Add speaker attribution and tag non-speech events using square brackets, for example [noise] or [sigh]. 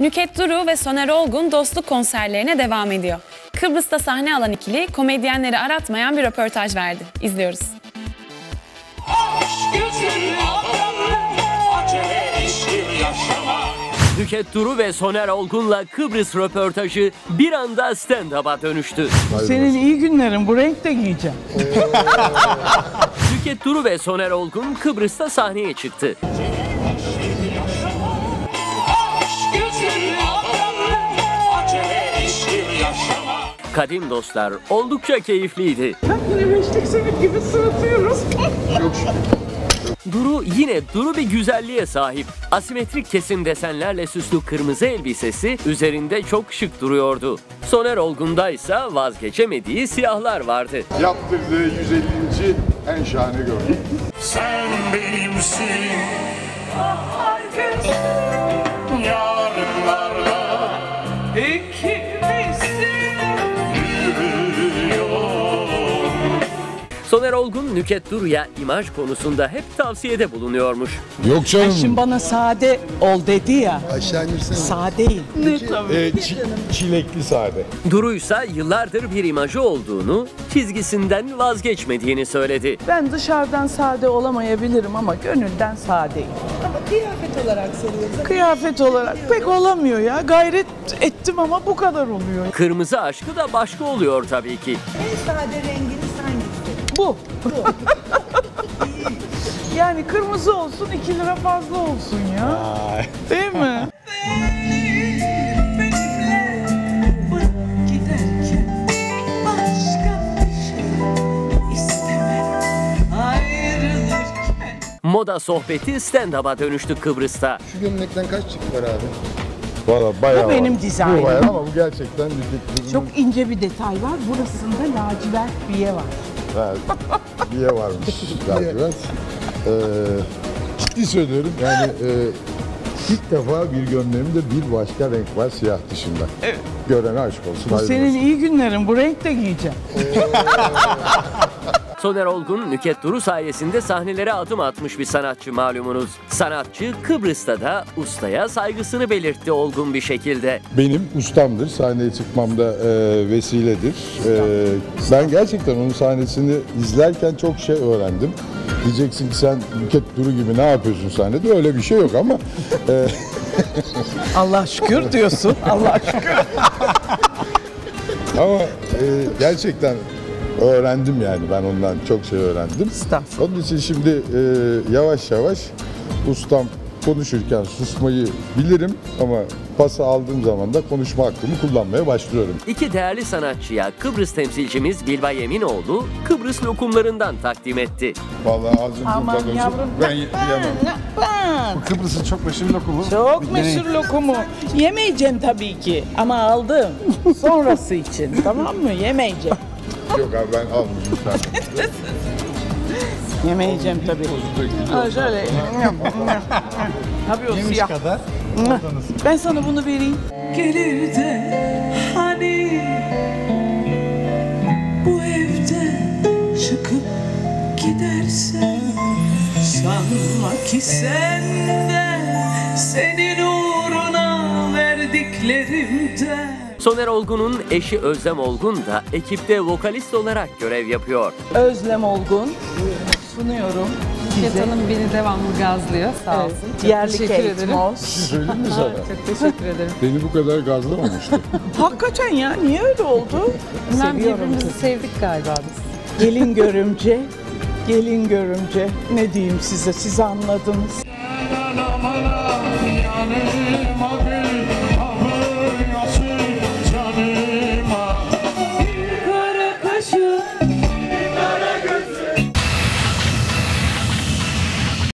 Speaker 1: Nüket Duru ve Soner Olgun dostluk konserlerine devam ediyor. Kıbrıs'ta sahne alan ikili komedyenleri aratmayan bir röportaj verdi. İzliyoruz.
Speaker 2: Nüket Duru ve Soner Olgun'la Kıbrıs röportajı bir anda stand-up'a dönüştü.
Speaker 3: Senin iyi günlerin bu renk de giyeceğim. [laughs]
Speaker 2: Nüket Duru ve Soner Olgun Kıbrıs'ta sahneye çıktı. Kadim dostlar oldukça keyifliydi.
Speaker 3: Yine beşlik simit gibi sırıtıyoruz. [laughs]
Speaker 2: Duru yine duru bir güzelliğe sahip. Asimetrik kesim desenlerle süslü kırmızı elbisesi üzerinde çok şık duruyordu. Soner Olgun'da ise vazgeçemediği siyahlar vardı.
Speaker 4: yaptırdığı 150. en şahane gördüm.
Speaker 5: Sen benimsin
Speaker 2: Soner Olgun Nüket Duru'ya imaj konusunda hep tavsiyede bulunuyormuş.
Speaker 4: Yok canım.
Speaker 3: Şimdi bana sade ol dedi ya.
Speaker 4: Aşağı indirsene.
Speaker 3: Sadeyim. Ne tabii.
Speaker 4: Çi- çilekli sade.
Speaker 2: Duru'ysa yıllardır bir imajı olduğunu, çizgisinden vazgeçmediğini söyledi.
Speaker 3: Ben dışarıdan sade olamayabilirim ama gönülden sadeyim.
Speaker 6: Ama kıyafet olarak seviyoruz.
Speaker 3: Kıyafet olarak pek olamıyor ya. Gayret ettim ama bu kadar oluyor.
Speaker 2: Kırmızı aşkı da başka oluyor tabii ki.
Speaker 6: En sade hangisi?
Speaker 3: Bu. [laughs] yani kırmızı olsun 2 lira fazla olsun ya. Değil mi?
Speaker 6: Giderken başka bir şey istemem. Ayrılırken
Speaker 2: Moda sohbeti stand-up'a dönüştü Kıbrıs'ta.
Speaker 4: Şu gömlekten kaç çık var abi? Valla bayağı
Speaker 3: Bu benim
Speaker 4: var.
Speaker 3: dizaynım.
Speaker 4: Bu bayağı ama bu gerçekten bir
Speaker 3: Çok ince bir detay var. Burasında lacivert biye var.
Speaker 4: Evet. Diye varmış lacivert. [laughs] Ee, ciddi söylüyorum yani e, ilk defa bir gömleğimde bir başka renk var siyah dışında. Evet. Görene aşk olsun.
Speaker 3: Bu senin
Speaker 4: olsun.
Speaker 3: iyi günlerin. Bu renk de giyeceğim.
Speaker 2: Soner Olgun, Nüket Duru sayesinde sahnelere adım atmış bir sanatçı malumunuz. Sanatçı Kıbrıs'ta da ustaya saygısını belirtti olgun bir şekilde.
Speaker 4: Benim ustamdır. Sahneye çıkmamda e, vesiledir. E, ben gerçekten onun sahnesini izlerken çok şey öğrendim. Diyeceksin ki sen Buket Duru gibi ne yapıyorsun sahnede? Öyle bir şey yok ama e, [laughs]
Speaker 3: Allah şükür diyorsun. Allah şükür.
Speaker 4: ama e, gerçekten öğrendim yani ben ondan çok şey öğrendim.
Speaker 3: Estağfurullah.
Speaker 4: Onun için şimdi e, yavaş yavaş ustam konuşurken susmayı bilirim ama pası aldığım zaman da konuşma hakkımı kullanmaya başlıyorum.
Speaker 2: İki değerli sanatçıya Kıbrıs temsilcimiz Bilba Yeminoğlu Kıbrıs lokumlarından takdim etti.
Speaker 4: Vallahi ağzım
Speaker 3: Aman
Speaker 4: olsun.
Speaker 3: yavrum.
Speaker 4: Ben y- yiyemem.
Speaker 3: Ben.
Speaker 7: Kıbrıs'ın çok meşhur lokumu.
Speaker 3: Çok meşhur lokumu. Yemeyeceğim tabii ki ama aldım. [laughs] Sonrası için tamam mı? Yemeyeceğim.
Speaker 4: Yok abi ben almayayım sen.
Speaker 3: Yemeyeceğim tabii. Ha, şöyle. Tabii o siyah.
Speaker 7: kadar.
Speaker 3: Ben sana bunu vereyim.
Speaker 6: gelir de hani bu evden çıkıp gidersen sanma ki sende senin uğruna verdiklerimden
Speaker 2: Soner Olgun'un eşi Özlem Olgun da ekipte vokalist olarak görev yapıyor.
Speaker 3: Özlem Olgun. Sunuyorum size.
Speaker 8: Hanım beni devamlı gazlıyor. Sağ olsun. Çok
Speaker 3: Yerli
Speaker 8: teşekkür
Speaker 3: Kate
Speaker 8: ederim.
Speaker 3: Moss.
Speaker 4: Söyleyeyim mi sana?
Speaker 8: Çok teşekkür ederim. [laughs]
Speaker 4: Beni bu kadar gazlamamıştı. [laughs]
Speaker 3: Hakikaten ya niye öyle oldu? Seviyorum
Speaker 8: birbirimizi sevdik galiba biz.
Speaker 3: Gelin görümce, gelin görümce. Ne diyeyim size, siz anladınız.